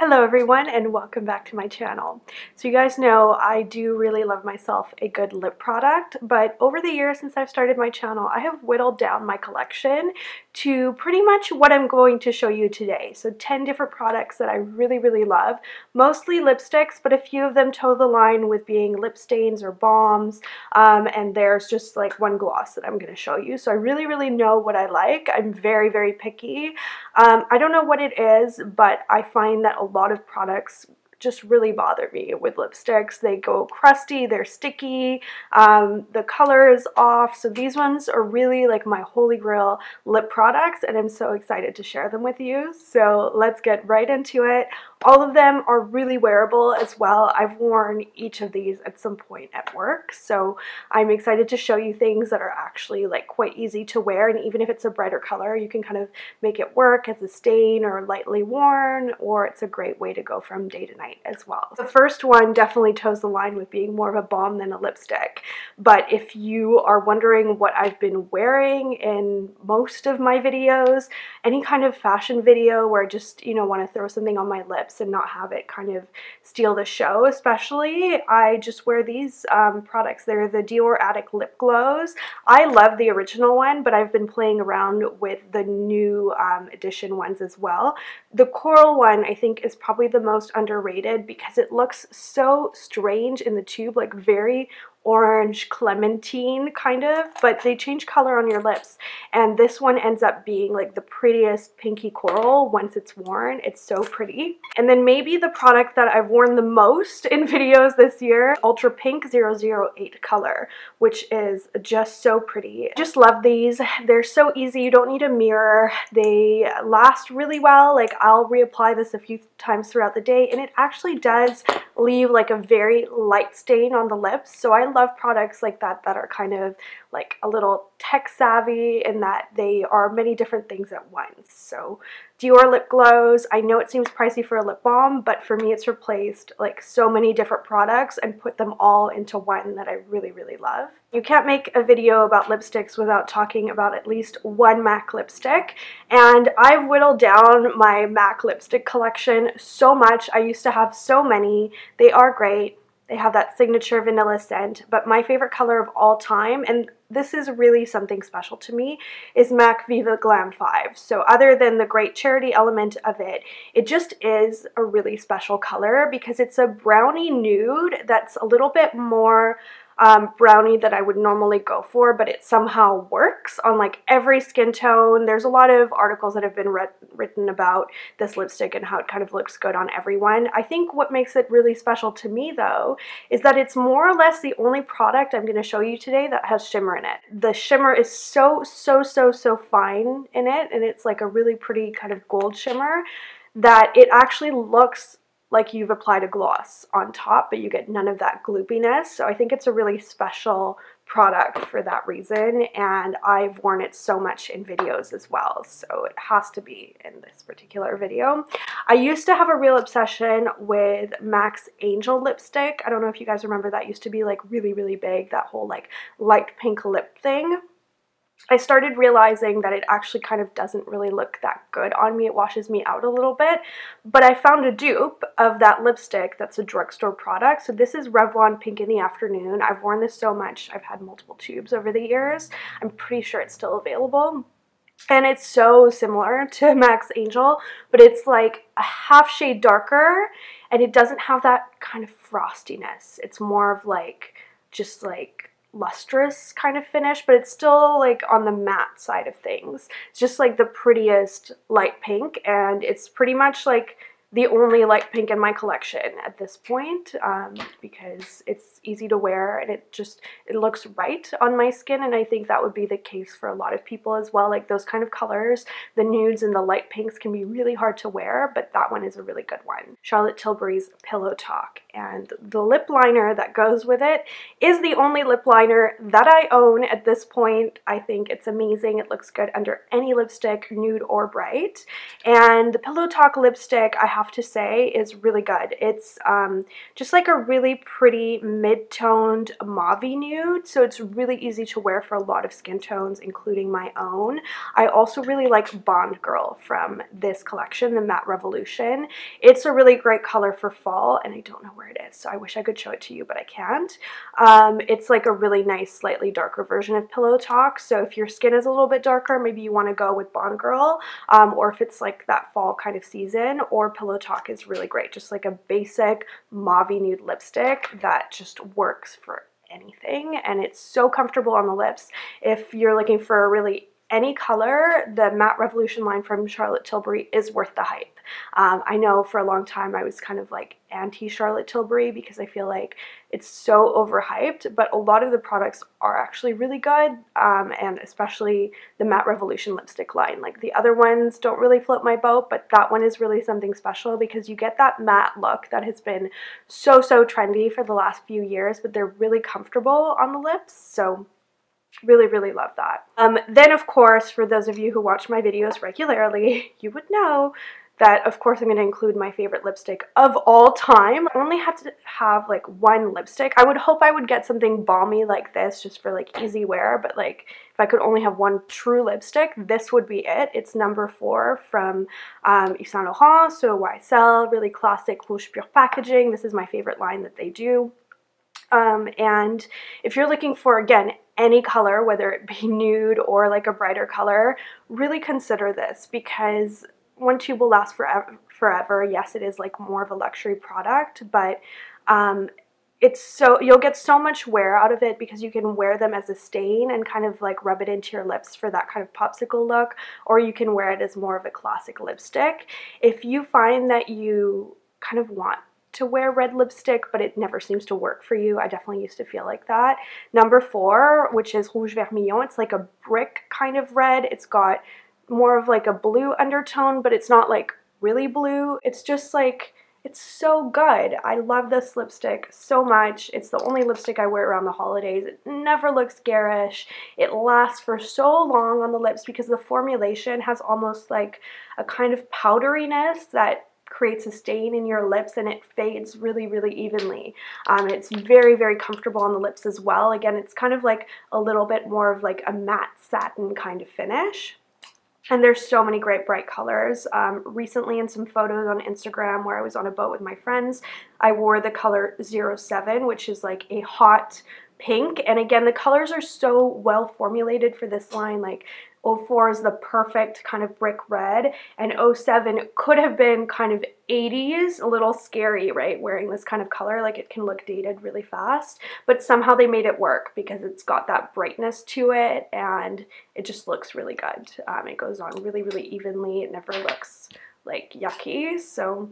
Hello everyone and welcome back to my channel. So you guys know I do really love myself a good lip product, but over the years since I've started my channel, I have whittled down my collection to pretty much what I'm going to show you today. So 10 different products that I really, really love, mostly lipsticks, but a few of them toe the line with being lip stains or balms, um, and there's just like one gloss that I'm going to show you. So I really, really know what I like. I'm very, very picky. Um, I don't know what it is, but I find that a lot of products just really bother me with lipsticks. They go crusty, they're sticky, um, the color is off. So these ones are really like my holy grail lip products and I'm so excited to share them with you. So let's get right into it. All of them are really wearable as well. I've worn each of these at some point at work, so I'm excited to show you things that are actually like quite easy to wear, and even if it's a brighter color, you can kind of make it work as a stain or lightly worn, or it's a great way to go from day to night as well. The first one definitely toes the line with being more of a balm than a lipstick, but if you are wondering what I've been wearing in most of my videos, any kind of fashion video where I just, you know, want to throw something on my lips lips and not have it kind of steal the show especially. I just wear these um, products. They're the Dior Addict Lip Glows. I love the original one, but I've been playing around with the new um, edition ones as well. The coral one I think is probably the most underrated because it looks so strange in the tube, like very orange clementine kind of, but they change color on your lips. And this one ends up being like the prettiest pinky coral once it's worn. It's so pretty. And then maybe the product that I've worn the most in videos this year, Ultra Pink 008 color, which is just so pretty. Just love these. They're so easy. You don't need a mirror. They last really well. Like I'll reapply this a few times throughout the day and it actually does leave like a very light stain on the lips. So I love products like that that are kind of like a little tech savvy in that they are many different things at once. So Dior lip glows, I know it seems pricey for a lip balm, but for me it's replaced like so many different products and put them all into one that I really, really love. You can't make a video about lipsticks without talking about at least one MAC lipstick, and I've whittled down my MAC lipstick collection so much. I used to have so many. They are great. They have that signature vanilla scent, but my favorite color of all time, and this is really something special to me, is MAC Viva Glam 5. So other than the great charity element of it, it just is a really special color because it's a brownie nude that's a little bit more um, brownie that I would normally go for, but it somehow works on like every skin tone. There's a lot of articles that have been written about this lipstick and how it kind of looks good on everyone. I think what makes it really special to me though is that it's more or less the only product I'm going to show you today that has shimmer in it. The shimmer is so, so, so, so fine in it and it's like a really pretty kind of gold shimmer that it actually looks like you've applied a gloss on top, but you get none of that gloopiness. So I think it's a really special product for that reason, and I've worn it so much in videos as well, so it has to be in this particular video. I used to have a real obsession with MAC's Angel lipstick. I don't know if you guys remember that used to be like really, really big, that whole like light pink lip thing. I started realizing that it actually kind of doesn't really look that good on me. It washes me out a little bit. But I found a dupe of that lipstick that's a drugstore product. So this is Revlon Pink in the Afternoon. I've worn this so much. I've had multiple tubes over the years. I'm pretty sure it's still available. And it's so similar to MAC's Angel, but it's like a half shade darker and it doesn't have that kind of frostiness. It's more of like, just like lustrous kind of finish, but it's still like on the matte side of things. It's just like the prettiest light pink and it's pretty much like the only light pink in my collection at this point um, because it's easy to wear and it just it looks right on my skin. And I think that would be the case for a lot of people as well. Like those kind of colors the nudes and the light pinks can be really hard to wear but that one is a really good one. Charlotte Tilbury's Pillow Talk. And the lip liner that goes with it is the only lip liner that I own at this point. I think it's amazing. It looks good under any lipstick nude or bright. And the Pillow Talk lipstick I have to say is really good. It's um, just like a really pretty mid-toned mauve nude, so it's really easy to wear for a lot of skin tones, including my own. I also really like Bond Girl from this collection, the Matte Revolution. It's a really great color for fall, and I don't know where it is, so I wish I could show it to you, but I can't. Um, it's like a really nice, slightly darker version of Pillow Talk, so if your skin is a little bit darker, maybe you want to go with Bond Girl, um, or if it's like that fall kind of season, or Pillow Talk is really great, just like a basic mauve nude lipstick that just works for anything and it's so comfortable on the lips. If you're looking for a really any color, the Matte Revolution line from Charlotte Tilbury is worth the hype. Um, I know for a long time I was kind of like anti-Charlotte Tilbury because I feel like it's so overhyped, but a lot of the products are actually really good, um, and especially the Matte Revolution lipstick line. Like the other ones don't really float my boat, but that one is really something special because you get that matte look that has been so, so trendy for the last few years, but they're really comfortable on the lips, so really really love that um, then of course for those of you who watch my videos regularly you would know that of course I'm going to include my favorite lipstick of all time. I only had to have like one lipstick. I would hope I would get something balmy like this just for like easy wear, but like if I could only have one true lipstick, this would be it. It's number four from um, Yves Saint Laurent, so YSL, really classic Rouge Pur packaging. This is my favorite line that they do. Um, and if you're looking for, again, any color, whether it be nude or like a brighter color, really consider this because one tube will last forever. Forever. Yes, it is like more of a luxury product, but um, it's so you'll get so much wear out of it because you can wear them as a stain and kind of like rub it into your lips for that kind of popsicle look, or you can wear it as more of a classic lipstick. If you find that you kind of want to wear red lipstick, but it never seems to work for you. I definitely used to feel like that. Number four, which is Rouge Vermillon, it's like a brick kind of red. It's got more of like a blue undertone, but it's not like really blue. It's just like, it's so good. I love this lipstick so much. It's the only lipstick I wear around the holidays. It never looks garish. It lasts for so long on the lips because the formulation has almost like a kind of powderiness that creates a stain in your lips and it fades really, really evenly. Um, it's very, very comfortable on the lips as well. Again, it's kind of like a little bit more of like a matte satin kind of finish. And there's so many great bright colors. Um, recently in some photos on Instagram where I was on a boat with my friends, I wore the color 07, which is like a hot pink. And again, the colors are so well formulated for this line. Like 04 is the perfect kind of brick red, and 07 could have been kind of 80s, a little scary, right? Wearing this kind of color, like it can look dated really fast, but somehow they made it work because it's got that brightness to it and it just looks really good. Um, it goes on really, really evenly. It never looks like yucky, so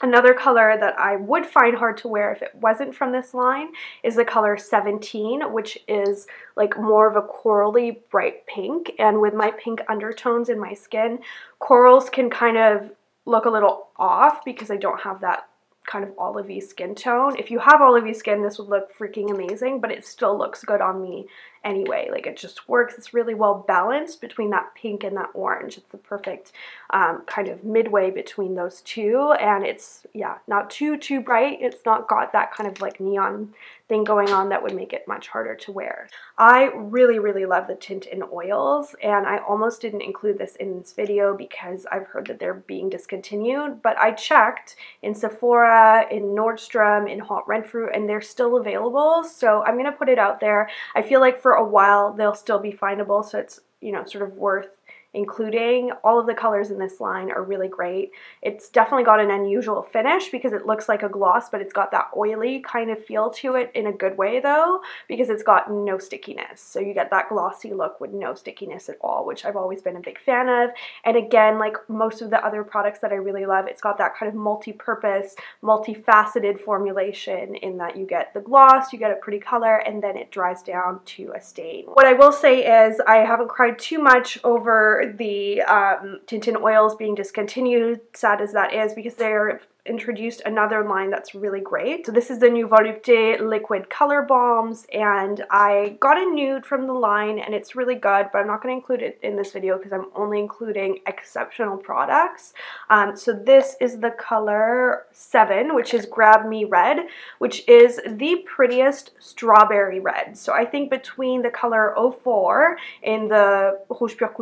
Another color that I would find hard to wear if it wasn't from this line is the color 17, which is like more of a corally bright pink. And with my pink undertones in my skin, corals can kind of look a little off because I don't have that kind of olivey skin tone. If you have olivey skin, this would look freaking amazing, but it still looks good on me anyway. Like it just works. It's really well balanced between that pink and that orange. It's the perfect um, kind of midway between those two. And it's, yeah, not too, too bright. It's not got that kind of like neon thing going on that would make it much harder to wear. I really, really love the tint in oils and I almost didn't include this in this video because I've heard that they're being discontinued, but I checked in Sephora, in Nordstrom, in Holt Renfrew, and they're still available. So I'm going to put it out there. I feel like for a while they'll still be findable, so it's, you know, sort of worth including all of the colors in this line are really great. It's definitely got an unusual finish because it looks like a gloss, but it's got that oily kind of feel to it in a good way though, because it's got no stickiness. So you get that glossy look with no stickiness at all, which I've always been a big fan of. And again, like most of the other products that I really love, it's got that kind of multi-purpose, multifaceted formulation in that you get the gloss, you get a pretty color, and then it dries down to a stain. What I will say is I haven't cried too much over the um, Tint in oils being discontinued, sad as that is, because they're introduced another line that's really great. So this is the new Volupté Liquid Color Balms and I got a nude from the line and it's really good but I'm not going to include it in this video because I'm only including exceptional products. Um, so this is the color 7 which is Grab Me Red which is the prettiest strawberry red. So I think between the color 04 in the Rouge Pur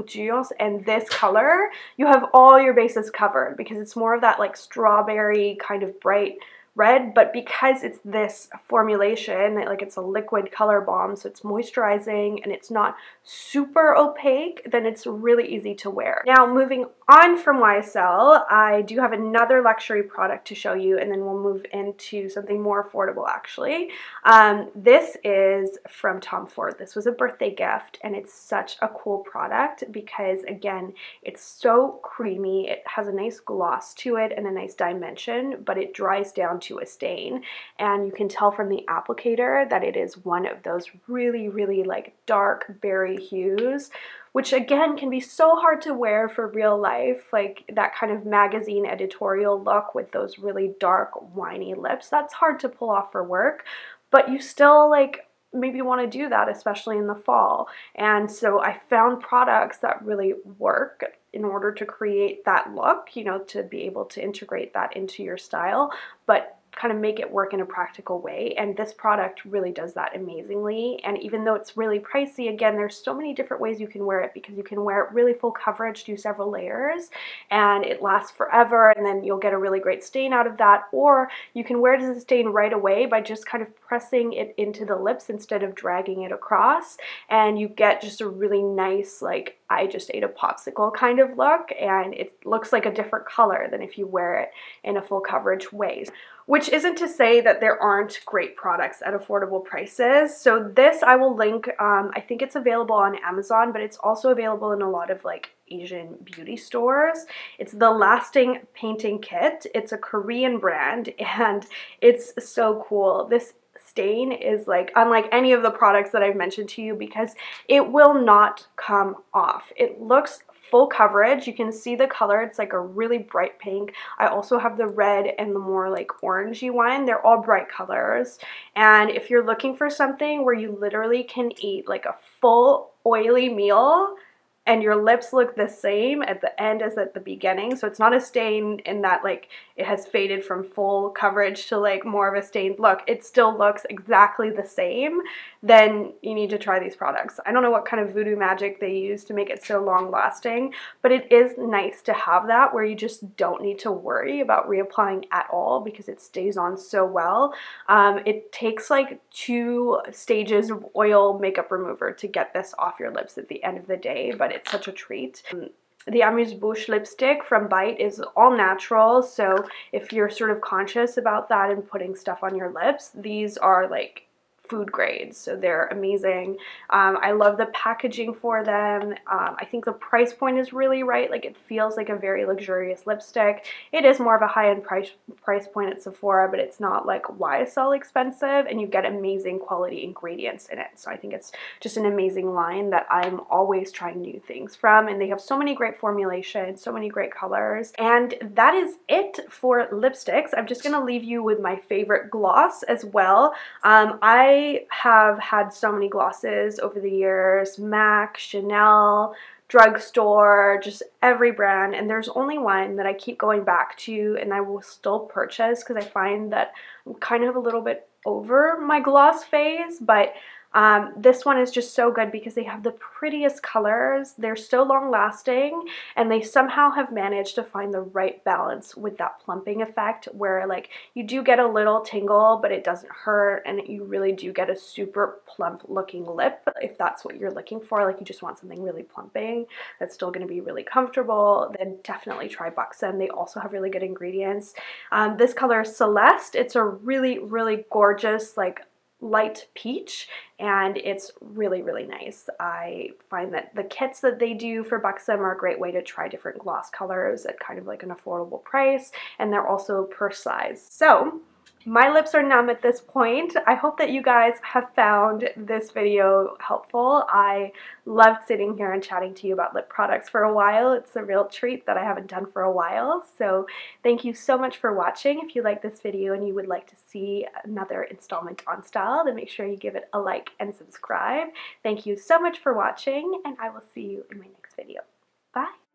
and this color you have all your bases covered because it's more of that like strawberry kind of bright red, but because it's this formulation, like it's a liquid color balm, so it's moisturizing and it's not super opaque, then it's really easy to wear. Now, moving on from YSL, I do have another luxury product to show you, and then we'll move into something more affordable, actually. Um, this is from Tom Ford. This was a birthday gift, and it's such a cool product because, again, it's so creamy. It has a nice gloss to it and a nice dimension, but it dries down to a stain. And you can tell from the applicator that it is one of those really, really like dark berry hues which again can be so hard to wear for real life, like that kind of magazine editorial look with those really dark, winey lips. That's hard to pull off for work, but you still like maybe want to do that, especially in the fall. And so I found products that really work in order to create that look, you know, to be able to integrate that into your style, but kind of make it work in a practical way. And this product really does that amazingly. And even though it's really pricey, again, there's so many different ways you can wear it because you can wear it really full coverage, do several layers, and it lasts forever. And then you'll get a really great stain out of that. Or you can wear it as a stain right away by just kind of pressing it into the lips instead of dragging it across. And you get just a really nice, like, I just ate a popsicle kind of look. And it looks like a different color than if you wear it in a full coverage way which isn't to say that there aren't great products at affordable prices. So this I will link, um, I think it's available on Amazon, but it's also available in a lot of like Asian beauty stores. It's the Lasting Painting Kit. It's a Korean brand and it's so cool. This stain is like unlike any of the products that I've mentioned to you because it will not come off. It looks full coverage. You can see the color. It's like a really bright pink. I also have the red and the more like orangey one. They're all bright colors. And if you're looking for something where you literally can eat like a full oily meal, and your lips look the same at the end as at the beginning. So it's not a stain in that like it has faded from full coverage to like more of a stained look. It still looks exactly the same. Then you need to try these products. I don't know what kind of voodoo magic they use to make it so long lasting, but it is nice to have that where you just don't need to worry about reapplying at all because it stays on so well. Um, it takes like two stages of oil makeup remover to get this off your lips at the end of the day, but it's such a treat. Um, the Amuse Bouche lipstick from Bite is all natural, so if you're sort of conscious about that and putting stuff on your lips, these are like food grades, so they're amazing. Um, I love the packaging for them. Um, I think the price point is really right. Like it feels like a very luxurious lipstick. It is more of a high-end price price point at Sephora, but it's not like YSL expensive, and you get amazing quality ingredients in it. So I think it's just an amazing line that I'm always trying new things from, and they have so many great formulations, so many great colors, and that is it for lipsticks. I'm just gonna leave you with my favorite gloss as well. Um, I I have had so many glosses over the years. MAC, Chanel, drugstore, just every brand, and there's only one that I keep going back to and I will still purchase because I find that Kind of a little bit over my gloss phase, but um, this one is just so good because they have the prettiest colors. They're so long lasting and they somehow have managed to find the right balance with that plumping effect where like you do get a little tingle but it doesn't hurt and you really do get a super plump looking lip if that's what you're looking for. Like you just want something really plumping that's still going to be really comfortable then definitely try Buxom. They also have really good ingredients. Um, this color is Celeste. It's a really really gorgeous like light peach and it's really really nice. I find that the kits that they do for Buxom are a great way to try different gloss colors at kind of like an affordable price and they're also per size. So my lips are numb at this point. I hope that you guys have found this video helpful. I loved sitting here and chatting to you about lip products for a while. It's a real treat that I haven't done for a while. So thank you so much for watching. If you like this video and you would like to see another installment on style, then make sure you give it a like and subscribe. Thank you so much for watching and I will see you in my next video. Bye!